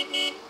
Mm-hmm.